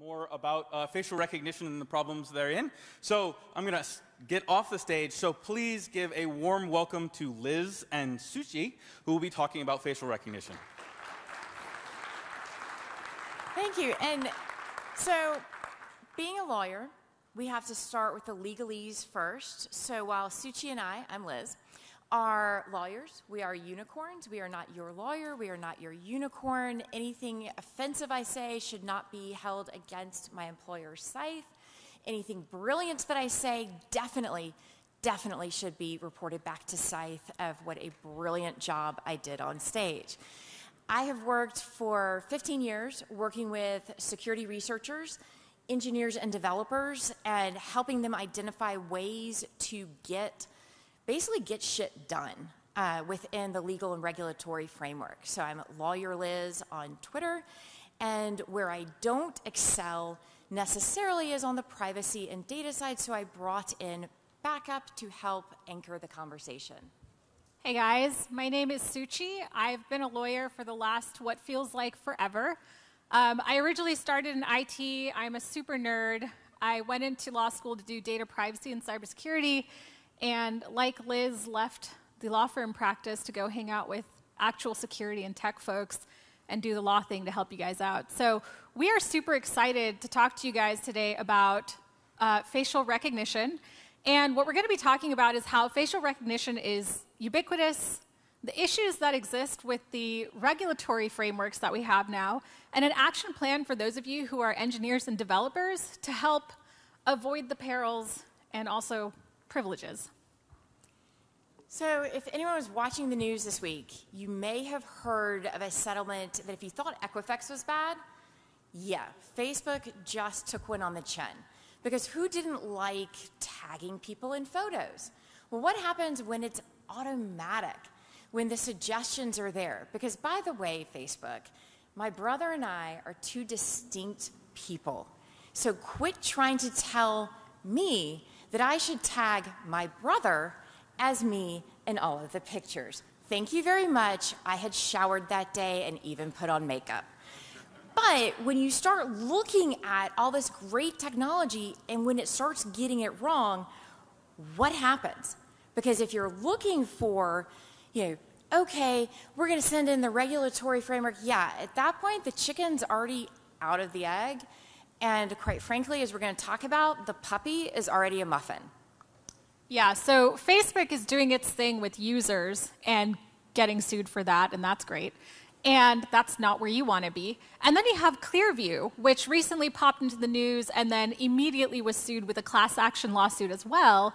more about uh, facial recognition and the problems therein. So I'm going to get off the stage. So please give a warm welcome to Liz and Suchi, who will be talking about facial recognition. Thank you. And so, being a lawyer, we have to start with the legalese first. So while Suchi and I, I'm Liz, are lawyers. We are unicorns. We are not your lawyer. We are not your unicorn. Anything offensive I say should not be held against my employer, Scythe. Anything brilliant that I say definitely, definitely should be reported back to Scythe of what a brilliant job I did on stage. I have worked for 15 years working with security researchers, engineers, and developers and helping them identify ways to get basically get shit done uh, within the legal and regulatory framework. So I'm Lawyer Liz on Twitter, and where I don't excel necessarily is on the privacy and data side, so I brought in backup to help anchor the conversation. Hey guys, my name is Suchi. I've been a lawyer for the last what feels like forever. Um, I originally started in IT. I'm a super nerd. I went into law school to do data privacy and cybersecurity, and like Liz, left the law firm practice to go hang out with actual security and tech folks and do the law thing to help you guys out. So we are super excited to talk to you guys today about uh, facial recognition. And what we're going to be talking about is how facial recognition is ubiquitous, the issues that exist with the regulatory frameworks that we have now, and an action plan for those of you who are engineers and developers to help avoid the perils and also privileges. So, if anyone was watching the news this week, you may have heard of a settlement that if you thought Equifax was bad, yeah, Facebook just took one on the chin. Because who didn't like tagging people in photos? Well, what happens when it's automatic, when the suggestions are there? Because, by the way, Facebook, my brother and I are two distinct people. So quit trying to tell me that I should tag my brother as me in all of the pictures. Thank you very much. I had showered that day and even put on makeup. But when you start looking at all this great technology and when it starts getting it wrong, what happens? Because if you're looking for, you know, okay, we're going to send in the regulatory framework, yeah, at that point, the chicken's already out of the egg. And quite frankly, as we're going to talk about, the puppy is already a muffin. Yeah, so Facebook is doing its thing with users and getting sued for that, and that's great. And that's not where you want to be. And then you have Clearview, which recently popped into the news and then immediately was sued with a class action lawsuit as well.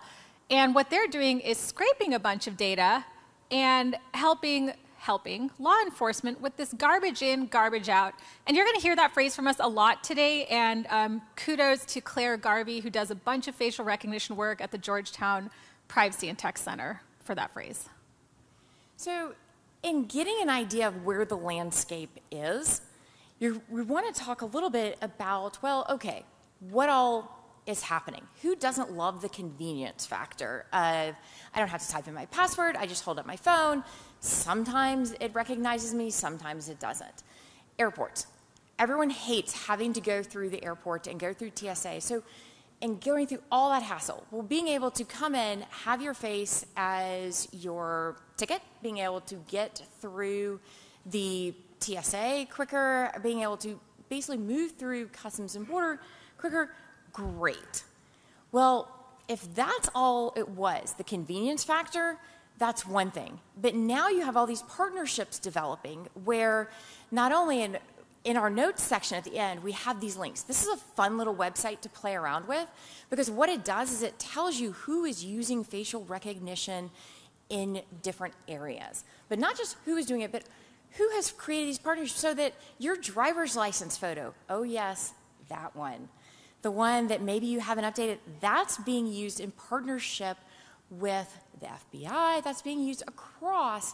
And what they're doing is scraping a bunch of data and helping helping law enforcement with this garbage in, garbage out. And you're going to hear that phrase from us a lot today. And um, kudos to Clare Garvie, who does a bunch of facial recognition work at the Georgetown Privacy and Tech Center for that phrase. So, in getting an idea of where the landscape is, we want to talk a little bit about well, okay, what all is happening. Who doesn't love the convenience factor of I don't have to type in my password, I just hold up my phone. Sometimes it recognizes me, sometimes it doesn't. Airports. Everyone hates having to go through the airport and go through TSA. So, and going through all that hassle. Well, being able to come in, have your face as your ticket, being able to get through the TSA quicker, being able to basically move through customs and border quicker, great. Well, if that's all it was, the convenience factor, that's one thing. But now you have all these partnerships developing where not only in in our notes section at the end, we have these links. This is a fun little website to play around with because what it does is it tells you who is using facial recognition in different areas. But not just who is doing it, but who has created these partnerships so that your driver's license photo, oh yes, that one the one that maybe you haven't updated, that's being used in partnership with the FBI, that's being used across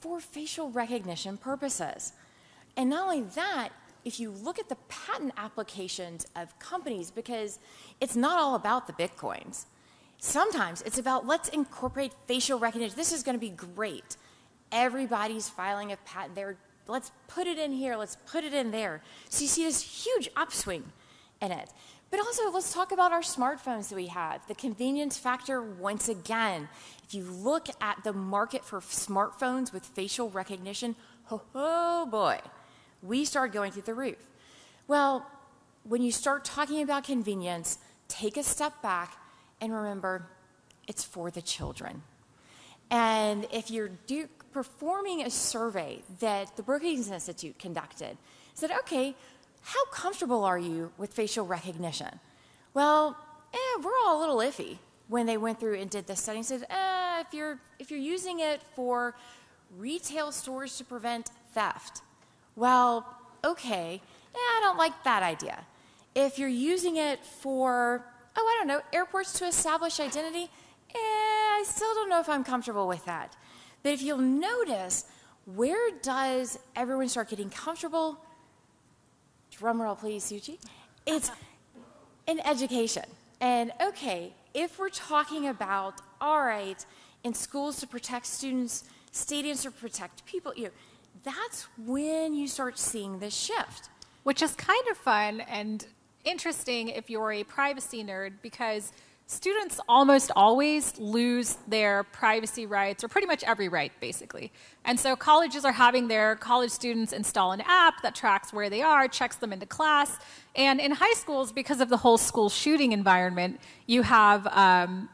for facial recognition purposes. And not only that, if you look at the patent applications of companies, because it's not all about the bitcoins. Sometimes it's about let's incorporate facial recognition. This is going to be great. Everybody's filing a patent. They're let's put it in here, let's put it in there. So you see this huge upswing in it. But also, let's talk about our smartphones that we have. The convenience factor, once again, if you look at the market for smartphones with facial recognition, oh, boy, we start going through the roof. Well, when you start talking about convenience, take a step back and remember it's for the children. And if you're do, performing a survey that the Brookings Institute conducted, said, okay, how comfortable are you with facial recognition? Well, eh, we're all a little iffy when they went through and did this study and said, eh, if, you're, if you're using it for retail stores to prevent theft, well, okay, eh, I don't like that idea. If you're using it for, oh, I don't know, airports to establish identity, eh, I still don't know if I'm comfortable with that. But if you'll notice, where does everyone start getting comfortable? Drum roll, please, Suchi. It's in education. And okay, if we're talking about, all right, in schools to protect students, stadiums to protect people, you know, that's when you start seeing this shift. Which is kind of fun and interesting if you're a privacy nerd because students almost always lose their privacy rights, or pretty much every right, basically. And so colleges are having their college students install an app that tracks where they are, checks them into class. And in high schools, because of the whole school shooting environment, you have um,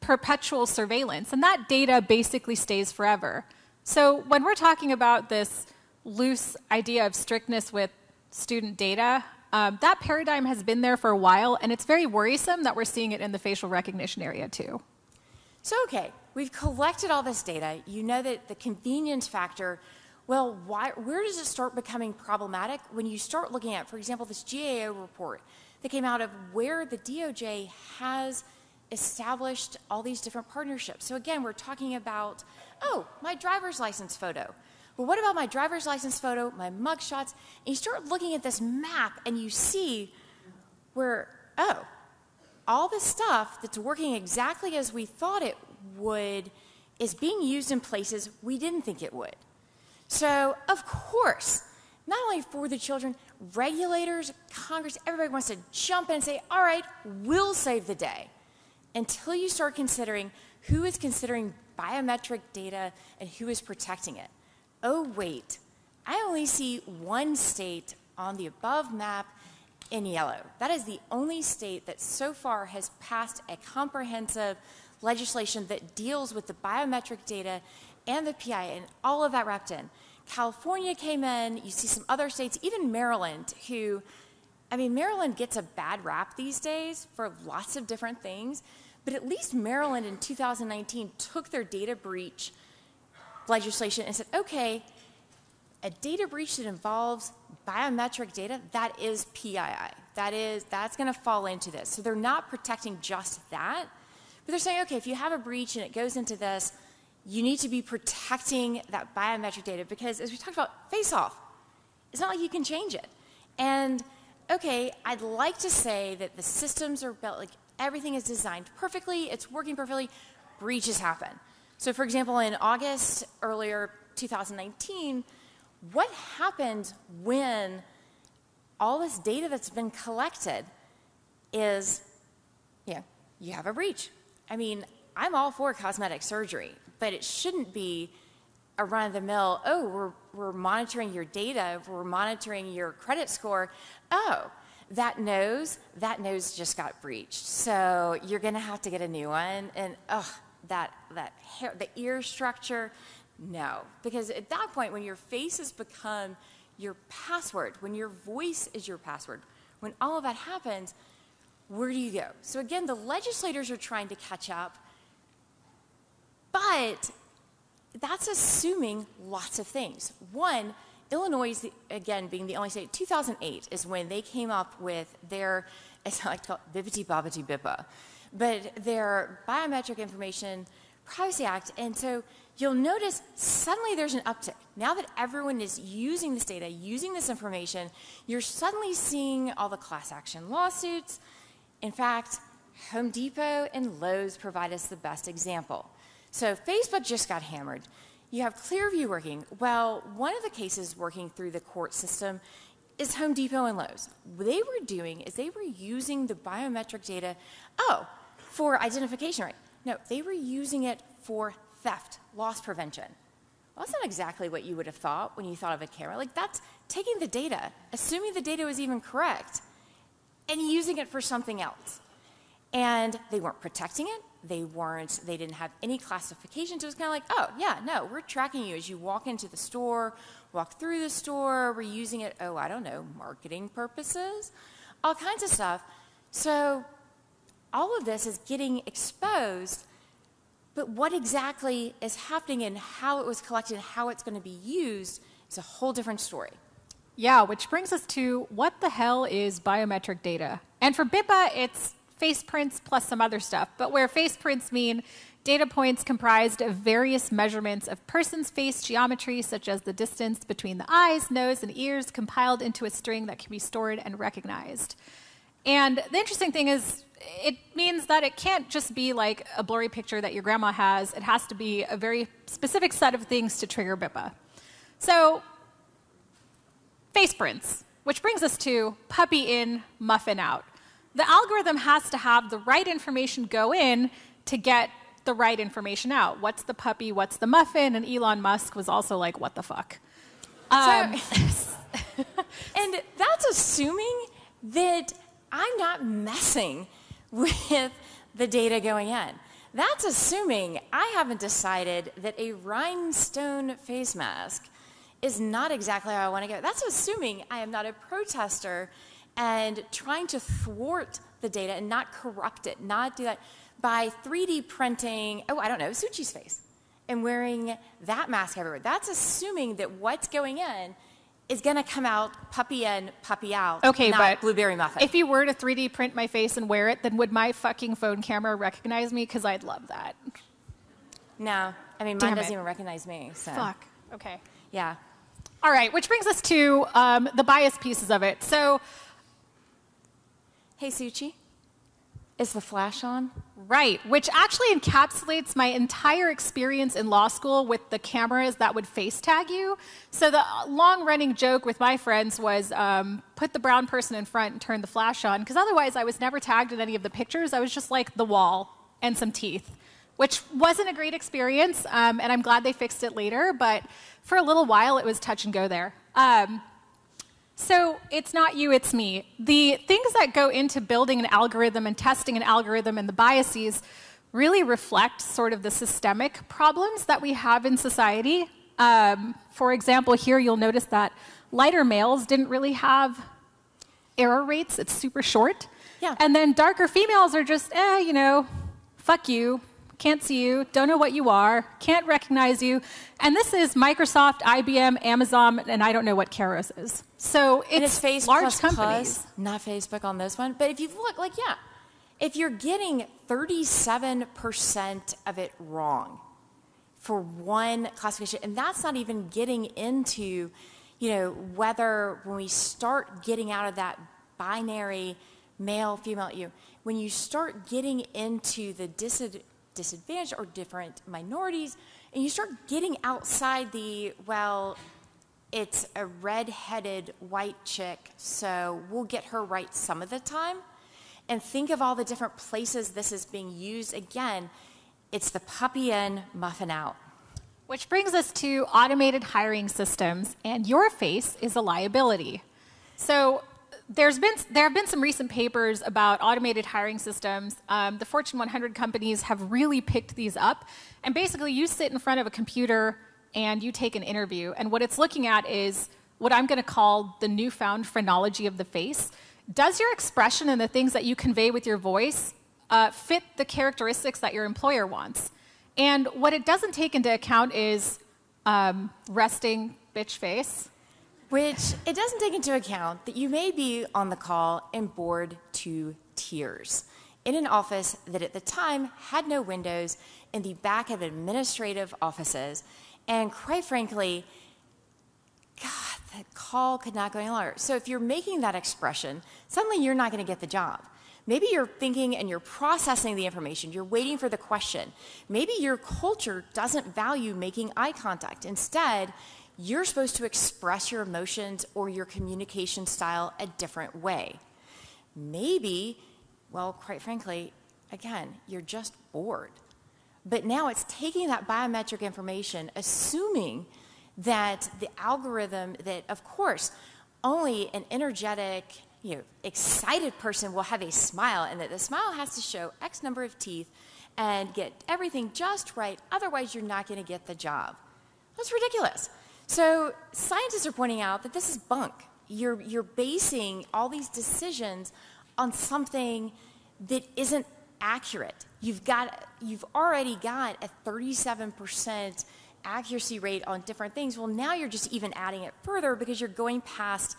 perpetual surveillance, and that data basically stays forever. So when we're talking about this loose idea of strictness with student data, um, that paradigm has been there for a while, and it's very worrisome that we're seeing it in the facial recognition area too. So, okay, we've collected all this data. You know that the convenience factor, well, why, where does it start becoming problematic? When you start looking at, for example, this GAO report that came out of where the DOJ has established all these different partnerships. So, again, we're talking about, oh, my driver's license photo. Well, what about my driver's license photo, my mug shots? And you start looking at this map and you see where, oh, all the stuff that's working exactly as we thought it would is being used in places we didn't think it would. So, of course, not only for the children, regulators, Congress, everybody wants to jump in and say, all right, we'll save the day. Until you start considering who is considering biometric data and who is protecting it oh, wait, I only see one state on the above map in yellow. That is the only state that so far has passed a comprehensive legislation that deals with the biometric data and the PI and all of that wrapped in. California came in, you see some other states, even Maryland, who, I mean, Maryland gets a bad rap these days for lots of different things, but at least Maryland in 2019 took their data breach legislation and said, okay, a data breach that involves biometric data, that is PII. That is, that's going to fall into this. So they're not protecting just that, but they're saying, okay, if you have a breach and it goes into this, you need to be protecting that biometric data because, as we talked about, face off, it's not like you can change it. And okay, I'd like to say that the systems are built, like everything is designed perfectly, it's working perfectly, breaches happen. So, for example, in August earlier 2019, what happened when all this data that's been collected is, yeah, you have a breach. I mean, I'm all for cosmetic surgery, but it shouldn't be a run of the mill, oh, we're, we're monitoring your data, we're monitoring your credit score. Oh, that nose, that nose just got breached. So you're going to have to get a new one. And, oh, that, that hair, the ear structure. No, because at that point, when your face has become your password, when your voice is your password, when all of that happens, where do you go? So again, the legislators are trying to catch up, but that's assuming lots of things. One, Illinois, again, being the only state, 2008 is when they came up with their, as I like to call it, bibbity bobbity BIPA but their Biometric Information Privacy Act. And so you'll notice suddenly there's an uptick. Now that everyone is using this data, using this information, you're suddenly seeing all the class action lawsuits. In fact, Home Depot and Lowe's provide us the best example. So Facebook just got hammered. you have Clearview working. Well, one of the cases working through the court system is Home Depot and Lowe's. What they were doing is they were using the biometric data, oh, for identification, right? No, they were using it for theft, loss prevention. Well, that's not exactly what you would have thought when you thought of a camera. Like, that's taking the data, assuming the data was even correct, and using it for something else. And they weren't protecting it. They weren't, they didn't have any classification. So it was kind of like, oh, yeah, no, we're tracking you as you walk into the store, walk through the store. We're using it, oh, I don't know, marketing purposes, all kinds of stuff. So all of this is getting exposed but what exactly is happening and how it was collected and how it's going to be used is a whole different story. Yeah, which brings us to what the hell is biometric data? And for BIPA, it's face prints plus some other stuff. But where face prints mean data points comprised of various measurements of person's face geometry, such as the distance between the eyes, nose, and ears, compiled into a string that can be stored and recognized. And the interesting thing is, it means that it can't just be like a blurry picture that your grandma has. It has to be a very specific set of things to trigger BIPA. So, face prints, which brings us to puppy in, muffin out. The algorithm has to have the right information go in to get the right information out. What's the puppy? What's the muffin? And Elon Musk was also like, what the fuck? Um, so, and that's assuming that I'm not messing with the data going in. That's assuming I haven't decided that a rhinestone face mask is not exactly how I want to go. That's assuming I am not a protester and trying to thwart the data and not corrupt it, not do that by 3D printing, oh, I don't know, Suchi's face and wearing that mask everywhere. That's assuming that what's going in is going to come out puppy in, puppy out. Okay, but blueberry muffin. If you were to 3D print my face and wear it, then would my fucking phone camera recognize me? Because I'd love that. No, I mean Damn mine doesn't it. even recognize me. So Fuck. Okay. yeah. All right, which brings us to um, the bias pieces of it. So, Hey Suchi, is the flash on? right, which actually encapsulates my entire experience in law school with the cameras that would face tag you. So, the long running joke with my friends was um, put the brown person in front and turn the flash on, because otherwise I was never tagged in any of the pictures. I was just like the wall and some teeth. Which wasn't a great experience, um, and I'm glad they fixed it later, but for a little while it was touch and go there. Um, So it's not you, it's me. The things that go into building an algorithm and testing an algorithm and the biases really reflect sort of the systemic problems that we have in society. Um, for example, here you'll notice that lighter males didn't really have error rates, it's super short. Yeah. And then darker females are just, eh, you know, fuck you, can't see you, don't know what you are, can't recognize you. And this is Microsoft, IBM, Amazon, and I don't know what Kairos is. So it's, it's face large plus companies. plus, not Facebook on this one. But if you look, like, yeah, if you're getting 37% of it wrong for one classification, and that's not even getting into, you know, whether when we start getting out of that binary male, female, you, when you start getting into the disad- disadvantaged or different minorities, and you start getting outside the, well, it's a red-headed white chick, so we'll get her right some of the time. And think of all the different places this is being used. Again, it's the puppy in, muffin out. Which brings us to automated hiring systems, and your face is a liability. So there's been there have been some recent papers about automated hiring systems. Um, the Fortune 100 companies have really picked these up, and basically, you sit in front of a computer and you take an interview, and what it's looking at is what I'm going to call the newfound phrenology of the face. Does your expression and the things that you convey with your voice uh, fit the characteristics that your employer wants? And what it doesn't take into account is um, resting bitch face. Which it doesn't take into account that you may be on the call and bored to tears in an office that at the time had no windows in the back of administrative offices. And quite frankly, God, the call could not go any longer. So if you're making that expression, suddenly you're not going to get the job. Maybe you're thinking and you're processing the information, you're waiting for the question. Maybe your culture doesn't value making eye contact. Instead, you're supposed to express your emotions or your communication style a different way. Maybe, well, quite frankly, again, you're just bored. But now it's taking that biometric information, assuming that the algorithm, that of course, only an energetic, you know, excited person will have a smile, and that the smile has to show X number of teeth and get everything just right. Otherwise, you're not going to get the job. That's ridiculous. So, scientists are pointing out that this is bunk. You're, you're basing all these decisions on something that isn't accurate. You've, got, you've already got a 37% accuracy rate on different things. Well, now you're just even adding it further because you're going past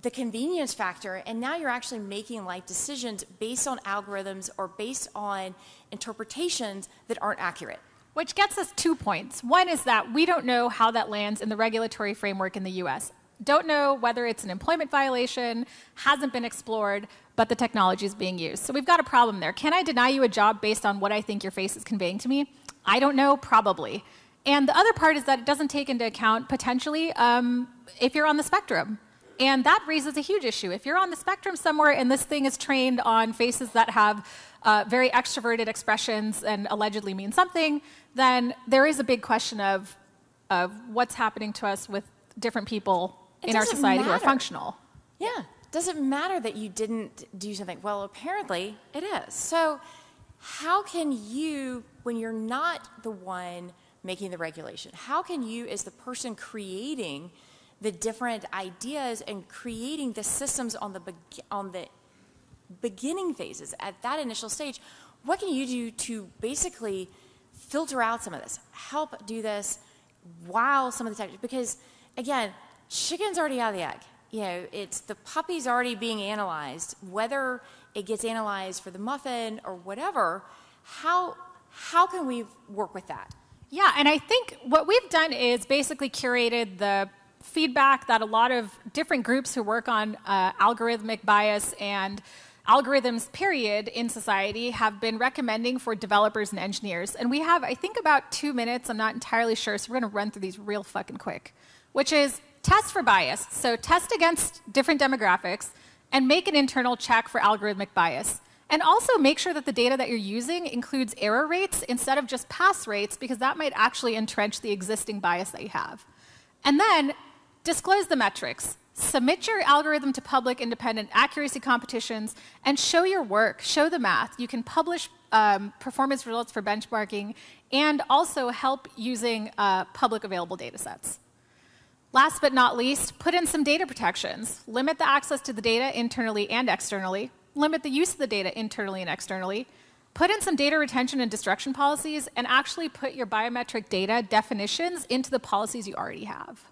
the convenience factor, and now you're actually making life decisions based on algorithms or based on interpretations that aren't accurate. Which gets us two points. One is that we don't know how that lands in the regulatory framework in the US. Don't know whether it's an employment violation, hasn't been explored, but the technology is being used. So we've got a problem there. Can I deny you a job based on what I think your face is conveying to me? I don't know, probably. And the other part is that it doesn't take into account potentially um, if you're on the spectrum. And that raises a huge issue. If you're on the spectrum somewhere and this thing is trained on faces that have uh, very extroverted expressions and allegedly mean something, then there is a big question of, of what's happening to us with different people It in our society who are functional. Yeah, doesn't matter that you didn't do something. Well, apparently it is. So, how can you, when you're not the one making the regulation, how can you, as the person creating the different ideas and creating the systems on the on the beginning phases at that initial stage, what can you do to basically filter out some of this, help do this while some of the tech, because again, chicken's already out of the egg. You know, it's the puppy's already being analyzed, whether it gets analyzed for the muffin or whatever. How how can we work with that? Yeah, and I think what we've done is basically curated the feedback that a lot of different groups who work on uh, algorithmic bias and algorithms, period, in society have been recommending for developers and engineers. And we have, I think, about two minutes. I'm not entirely sure, so we're going to run through these real fucking quick, which is test for bias. So test against different demographics and make an internal check for algorithmic bias. And also make sure that the data that you're using includes error rates instead of just pass rates, because that might actually entrench the existing bias that you have. And then disclose the metrics. Submit your algorithm to public independent accuracy competitions and show your work, show the math. You can publish um, performance results for benchmarking and also help using uh, public available data sets. Last but not least, put in some data protections. Limit the access to the data internally and externally. Limit the use of the data internally and externally. Put in some data retention and destruction policies, and actually put your biometric data definitions into the policies you already have.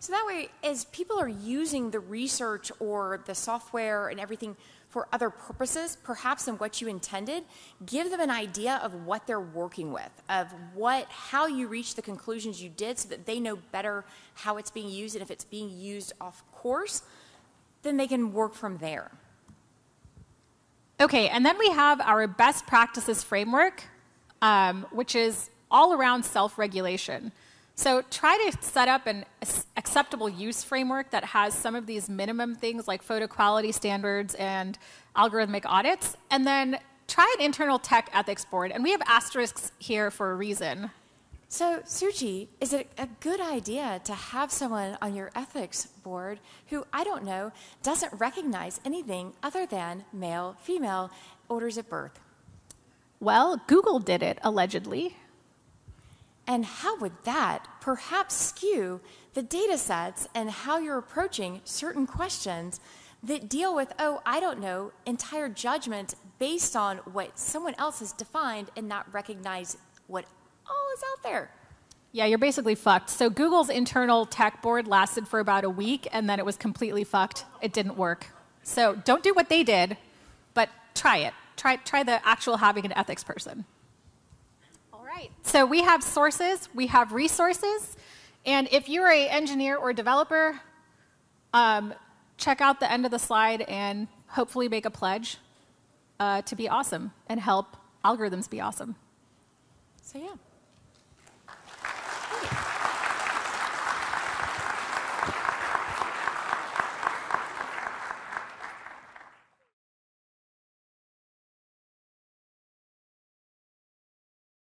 So that way, as people are using the research or the software and everything for other purposes, perhaps than what you intended, give them an idea of what they're working with, of what, how you reached the conclusions you did, so that they know better how it's being used, and if it's being used off course, then they can work from there. Okay, and then we have our best practices framework, um, which is all around self regulation. So try to set up an acceptable use framework that has some of these minimum things like photo quality standards and algorithmic audits, and then try an internal tech ethics board. And we have asterisks here for a reason. So, Suchi, is it a good idea to have someone on your ethics board who, I don't know, doesn't recognize anything other than male, female orders at birth? Well, Google did it, allegedly. And how would that perhaps skew the data sets and how you're approaching certain questions that deal with, oh, I don't know, entire judgment based on what someone else has defined and not recognize what all is out there? Yeah, you're basically fucked. So Google's internal tech board lasted for about a week and then it was completely fucked. It didn't work. So don't do what they did, but try it. Try, try the actual having an ethics person. Right. So we have sources, we have resources, and if you're a engineer or developer, um, check out the end of the slide and hopefully make a pledge uh, to be awesome and help algorithms be awesome. So yeah.